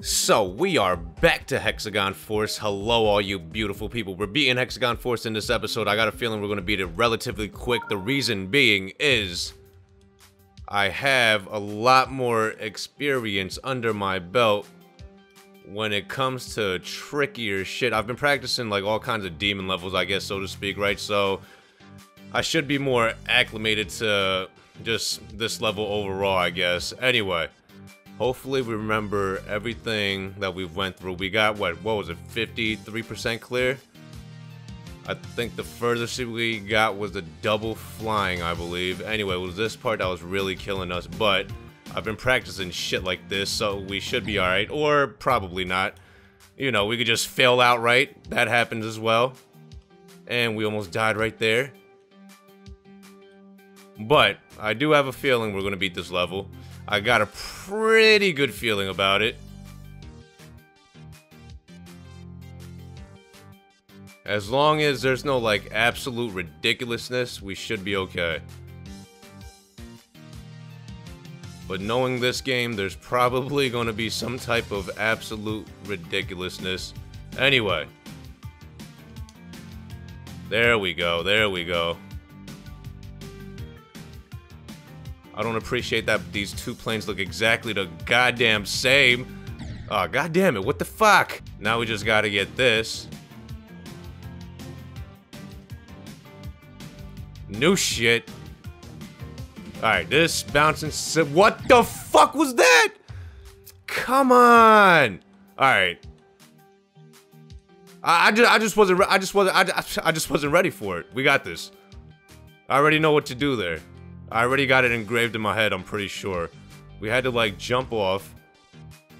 So, we are back to Hexagon Force. Hello, all you beautiful people. We're beating Hexagon Force in this episode. I got a feeling we're going to beat it relatively quick. The reason being is I have a lot more experience under my belt when it comes to trickier shit. I've been practicing like all kinds of demon levels, I guess, so to speak, right? So, I should be more acclimated to just this level overall, I guess. Anyway. Hopefully we remember everything that we've went through. We got, what, what was it, 53% clear? I think the furthest we got was the double flying, I believe. Anyway, it was this part that was really killing us, but I've been practicing shit like this, so we should be alright. Or probably not. You know, we could just fail outright. That happens as well. And we almost died right there. But I do have a feeling we're going to beat this level. I got a pretty good feeling about it. As long as there's no, like, absolute ridiculousness, we should be okay. But knowing this game, there's probably going to be some type of absolute ridiculousness. Anyway. There we go, there we go. I don't appreciate that these two planes look exactly the goddamn same. Ah, oh, god damn it, what the fuck? Now we just gotta get this. New shit. Alright, this bouncing... What the fuck was that? Come on! Alright. I, I, just, I just wasn't... I just wasn't... I, I just wasn't ready for it. We got this. I already know what to do there. I already got it engraved in my head, I'm pretty sure. We had to, like, jump off.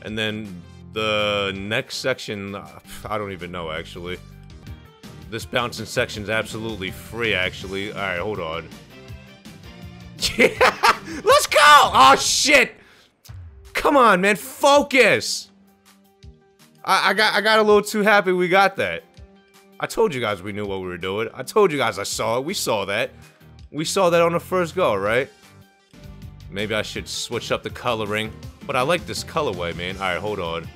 And then the next section, I don't even know, actually. This bouncing section is absolutely free, actually. Alright, hold on. Yeah! Let's go! Oh, shit! Come on, man, focus! I, I, got, I got a little too happy we got that. I told you guys we knew what we were doing. I told you guys I saw it. We saw that. We saw that on the first go, right? Maybe I should switch up the coloring. But I like this colorway, man. Alright, hold on.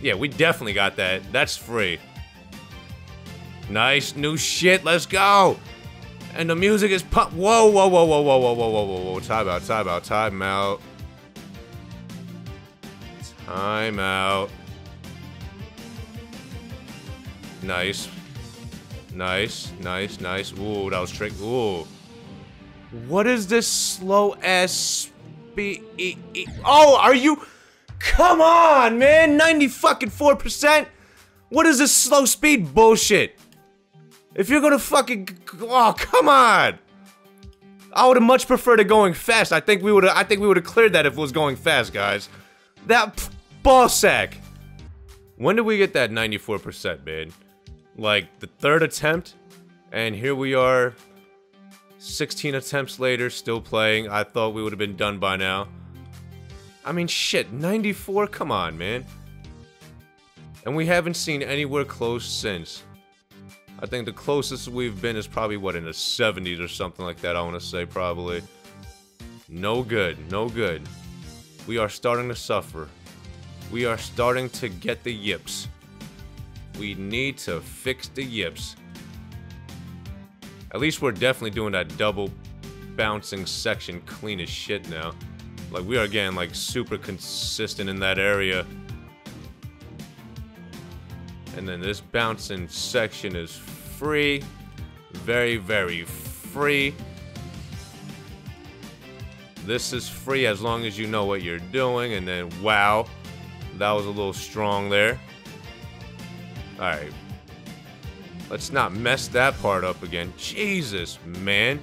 Yeah, we definitely got that. That's free. Nice new shit. Let's go. And the music is pop. Whoa, whoa, whoa, whoa, whoa, whoa, whoa, whoa, whoa, whoa. Time out, time out, time out. Time out. Nice. Nice, nice, nice. Ooh, that was trick. Ooh. What is this slow ass speed? Oh, are you? Come on, man. 90 fucking 4%? What is this slow speed bullshit? If you're gonna fucking. Oh, come on. I would have much preferred it going fast. I think we would. I think we would have cleared that if it was going fast, guys. That ball sack. When did we get that 94%, man? Like the third attempt, and here we are 16 attempts later, still playing. I thought we would have been done by now. I mean, shit, 94? Come on, man. And we haven't seen anywhere close since. I think the closest we've been is probably, what, in the 70s or something like that, I want to say, probably. No good, no good. We are starting to suffer. We are starting to get the yips. We need to fix the yips. At least we're definitely doing that double bouncing section clean as shit now. Like, we are getting, like, super consistent in that area. And then this bouncing section is free. Very, very free. This is free as long as you know what you're doing. And then, wow. That was a little strong there. Alright. Let's not mess that part up again. Jesus, man.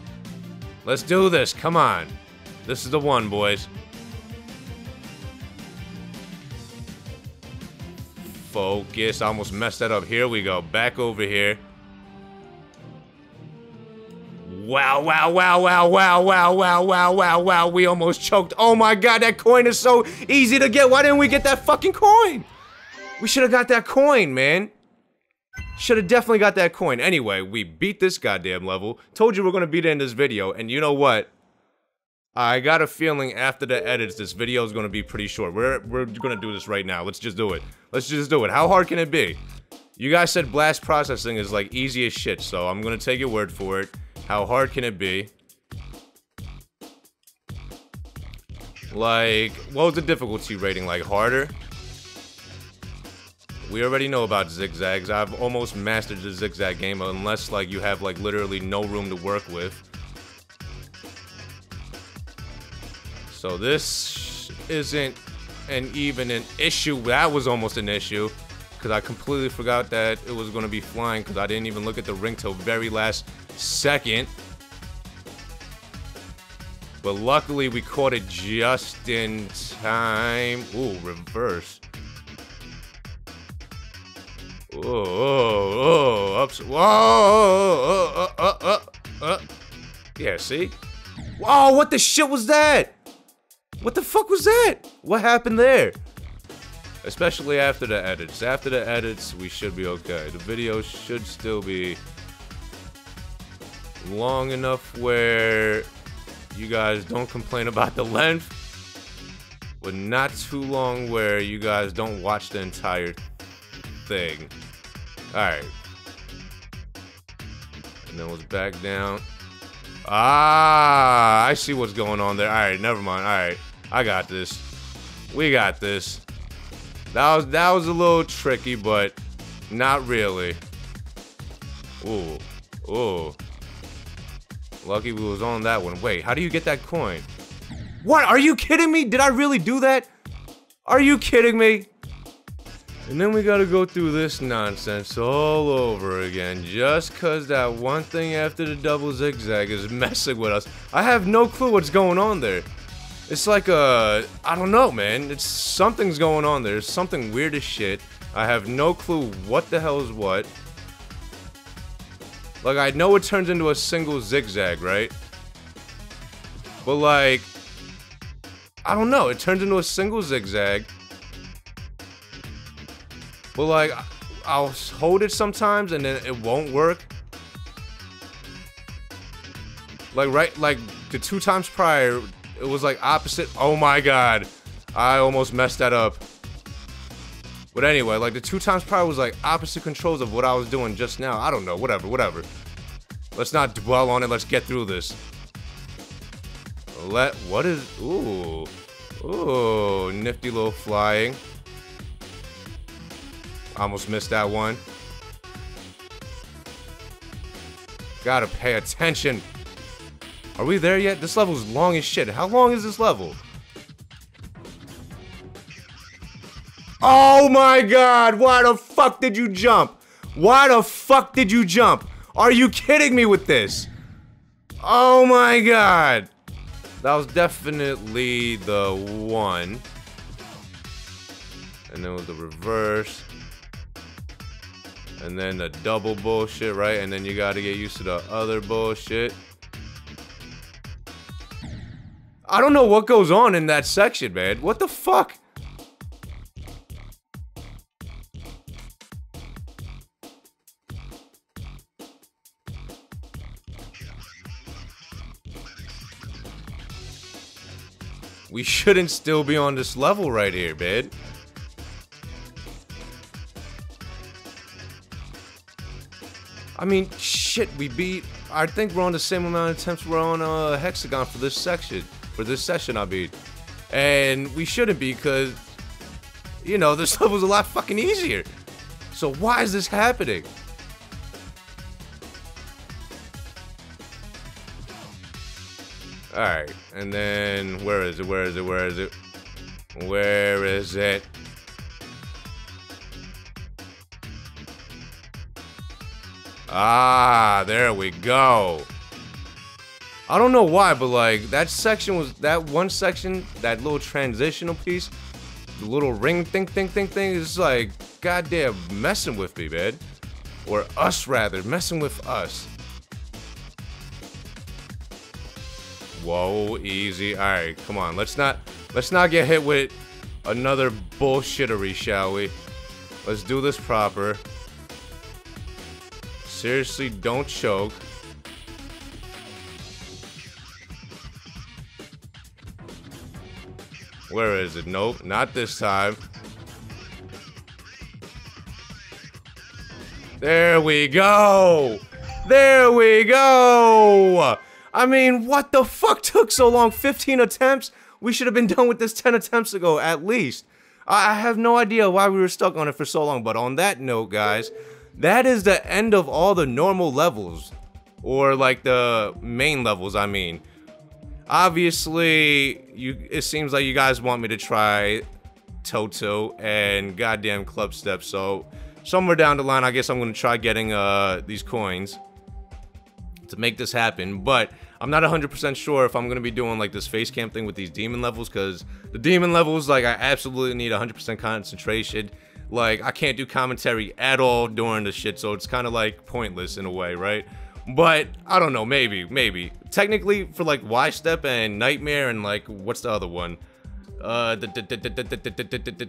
Let's do this. Come on. This is the one, boys. Focus. I almost messed that up. Here we go. Back over here. Wow, wow, wow, wow, wow, wow, wow, wow, wow, wow. We almost choked. Oh my god, that coin is so easy to get. Why didn't we get that fucking coin? We should have got that coin, man. Should have definitely got that coin. Anyway, we beat this goddamn level. Told you we're going to beat it in this video. And you know what? I got a feeling after the edits, this video is gonna be pretty short. We're we're gonna do this right now. Let's just do it. Let's just do it. How hard can it be? You guys said blast processing is like easy as shit, so I'm gonna take your word for it. How hard can it be? Like, what was the difficulty rating? Like, harder? We already know about zigzags. I've almost mastered the zigzag game, unless, like, you have, like, literally no room to work with. So this isn't an even an issue. That was almost an issue. Because I completely forgot that it was going to be flying because I didn't even look at the ring till very last second. But luckily we caught it just in time. Ooh, reverse. Oh, oh, oh, ups. Whoa, oh, uh, uh, uh, uh. Yeah, see? Whoa, what the shit was that? What the fuck was that? What happened there? Especially after the edits. After the edits, we should be okay. The video should still be long enough where you guys don't complain about the length, but not too long where you guys don't watch the entire thing. Alright. And then was back down. Ah, I see what's going on there. Alright, never mind. Alright. I got this. We got this. That was that was a little tricky, but not really. Ooh. Ooh. Lucky we was on that one. Wait, how do you get that coin? What? Are you kidding me? Did I really do that? Are you kidding me? And then we gotta go through this nonsense all over again, just cause that one thing after the double zigzag is messing with us. I have no clue what's going on there. It's like a, I don't know, man. It's something's going on there. Something weird as shit. I have no clue what the hell is what. Like, I know it turns into a single zigzag, right? But like, I don't know. It turns into a single zigzag. But like, I'll hold it sometimes and then it won't work. Like, right, like, the two times prior, it was like opposite. Oh my god. I almost messed that up. But anyway, like the two times prior was like opposite controls of what I was doing just now. I don't know, whatever, whatever. Let's not dwell on it, let's get through this. Let, what is, ooh. Ooh, nifty little flying. Almost missed that one. Gotta pay attention. Are we there yet? This level's long as shit. How long is this level? Oh my god! Why the fuck did you jump? Why the fuck did you jump? Are you kidding me with this? Oh my god! That was definitely the one. And then with the reverse. And then the double bullshit, right? And then you gotta get used to the other bullshit. I don't know what goes on in that section, man. What the fuck? We shouldn't still be on this level right here, man. I mean, shit, we beat... I think we're on the same amount of attempts we're on a uh, Hexagon for this section for this session, I mean. And we shouldn't be, because, you know, this level's a lot fucking easier. So why is this happening? Alright, and then, where is it, where is it, where is it? Where is it? Ah, there we go. I don't know why, but like that section was that one section, that little transitional piece, the little ring thing, thing, thing, thing is like goddamn messing with me, man. Or us rather, messing with us. Whoa, easy. All right, come on. Let's not let's not get hit with another bullshittery, shall we? Let's do this proper. Seriously, don't choke. Where is it? Nope, not this time. There we go. There we go. I mean, what the fuck took so long? 15 attempts? We should have been done with this 10 attempts ago, at least. I have no idea why we were stuck on it for so long, but on that note, guys, that is the end of all the normal levels. Or, like, the main levels, I mean. Obviously, you. it seems like you guys want me to try Toto and goddamn Club Step, so somewhere down the line, I guess I'm to try getting uh, these coins to make this happen. But I'm not 100% sure if I'm to be doing like this face cam thing with these demon levels because the demon levels, like I absolutely need 100% concentration. Like I can't do commentary at all during the shit, so it's kind of like pointless in a way, right? But I don't know, maybe, maybe. Technically, for like Y Step and Nightmare and like what's the other one? uh, the, the, the,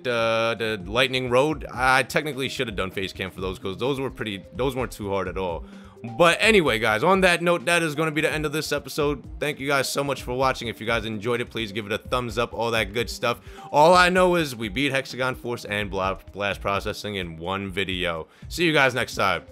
the, Lightning Road, I technically should have done face cam for those because those were pretty, those weren't too hard at all. But anyway, guys, on that note, that is going to be the end of this episode. Thank you guys so much for watching. If you guys enjoyed it, please give it a thumbs up, all that good stuff. All I know is we beat Hexagon Force and Blast Processing in one video. See you guys next time.